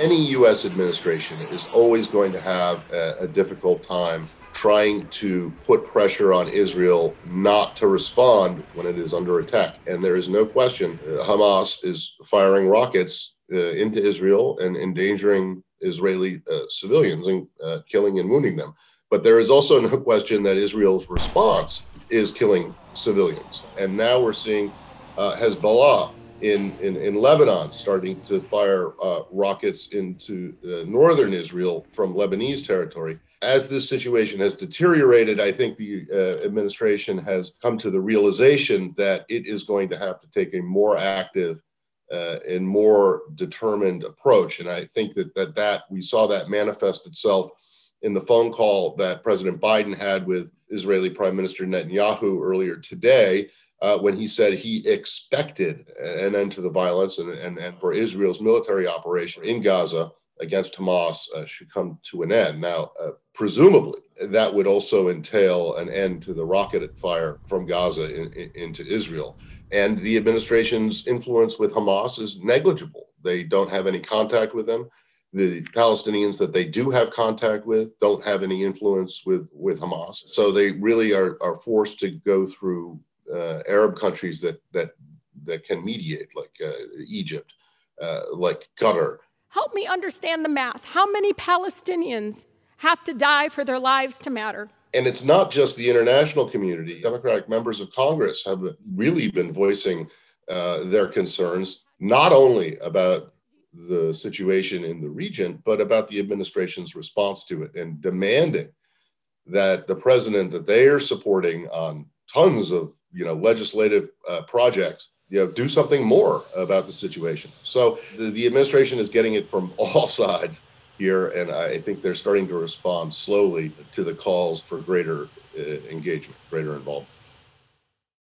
Any U.S. administration is always going to have a, a difficult time trying to put pressure on Israel not to respond when it is under attack. And there is no question uh, Hamas is firing rockets uh, into Israel and endangering Israeli uh, civilians and uh, killing and wounding them. But there is also no question that Israel's response is killing civilians. And now we're seeing uh, Hezbollah in, in, in, Lebanon starting to fire uh, rockets into northern Israel from Lebanese territory as this situation has deteriorated, I think the uh, administration has come to the realization that it is going to have to take a more active uh, and more determined approach. And I think that, that that we saw that manifest itself in the phone call that President Biden had with Israeli Prime Minister Netanyahu earlier today, uh, when he said he expected an end to the violence and, and, and for Israel's military operation in Gaza against Hamas uh, should come to an end. Now, uh, presumably, that would also entail an end to the rocket fire from Gaza in, in, into Israel. And the administration's influence with Hamas is negligible. They don't have any contact with them. The Palestinians that they do have contact with don't have any influence with, with Hamas. So they really are, are forced to go through uh, Arab countries that, that, that can mediate, like uh, Egypt, uh, like Qatar, Help me understand the math. How many Palestinians have to die for their lives to matter? And it's not just the international community. Democratic members of Congress have really been voicing uh, their concerns, not only about the situation in the region, but about the administration's response to it and demanding that the president that they are supporting on tons of you know legislative uh, projects you know, do something more about the situation. So the, the administration is getting it from all sides here, and I think they're starting to respond slowly to the calls for greater uh, engagement, greater involvement.